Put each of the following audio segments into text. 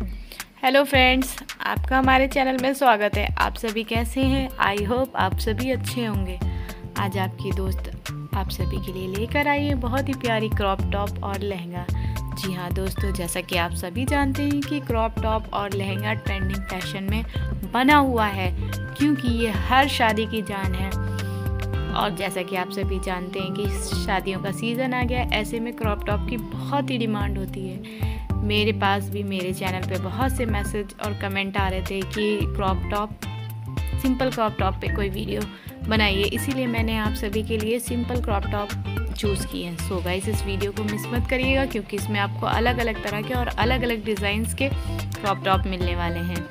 Hello friends आपका हमारे channel में स्वागत है। आप सभी कैसे हैं? आई होप आप सभी अच्छे होंगे। आज आपकी दोस्त आप सभी के लिए लेकर आई है बहुत ही प्यारी क्रॉप टॉप और लहंगा। जी हाँ दोस्तों, जैसा कि आप सभी जानते हैं कि क्रॉप टॉप और लहंगा ट्रेंडिंग फ़ैशन में बना हुआ है, क्योंकि ये हर शादी की जान है। और जैसा कि आप सभी जानते हैं कि शादियों का सीज़न आ गया, ऐसे में क्रॉप टॉप की बहुत ही डिमांड होती है। मेरे पास भी मेरे चैनल पे बहुत से मैसेज और कमेंट आ रहे थे कि crop top, simple crop top पे कोई वीडियो बनाइए। इसीलिए मैंने आप सभी के लिए सिंपल क्रॉप टॉप चूज़ किए हैं। सो गाइस इस वीडियो को मिस मत करिएगा क्योंकि इसमें आपको अलग अलग तरह के और अलग अलग डिज़ाइंस के क्रॉप टॉप मिलने वाले हैं।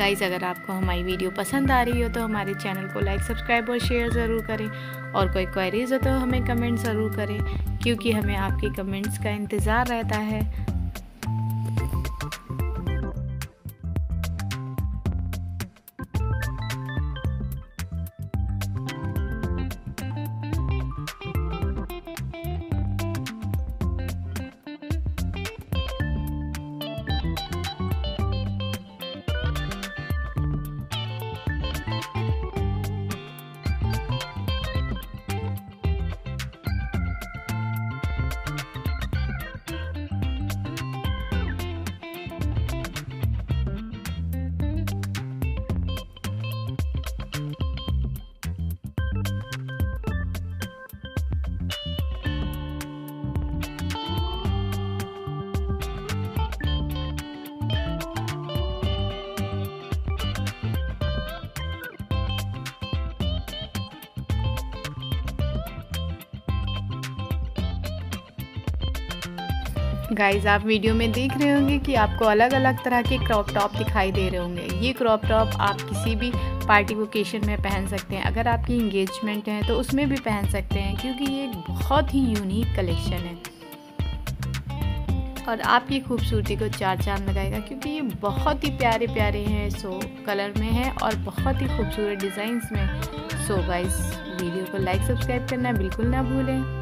गाइस अगर आपको हमारी वीडियो पसंद आ रही हो तो हमारे चैनल को लाइक सब्सक्राइब और शेयर ज़रूर करें। और कोई क्वेरीज हो तो हमें कमेंट ज़रूर करें, क्योंकि हमें आपके कमेंट्स का इंतज़ार रहता है। गाइस आप वीडियो में देख रहे होंगे कि आपको अलग अलग तरह के क्रॉप टॉप दिखाई दे रहे होंगे। ये क्रॉप टॉप आप किसी भी पार्टी वोकेशन में पहन सकते हैं। अगर आपकी इंगेजमेंट है तो उसमें भी पहन सकते हैं, क्योंकि ये बहुत ही यूनिक कलेक्शन है। और आपकी खूबसूरती को चार चाँद लगाएगा, क्योंकि ये बहुत ही प्यारे प्यारे हैं सो कलर में है और बहुत ही खूबसूरत डिज़ाइंस में। सो गाइस वीडियो को लाइक सब्सक्राइब करना बिल्कुल ना भूलें।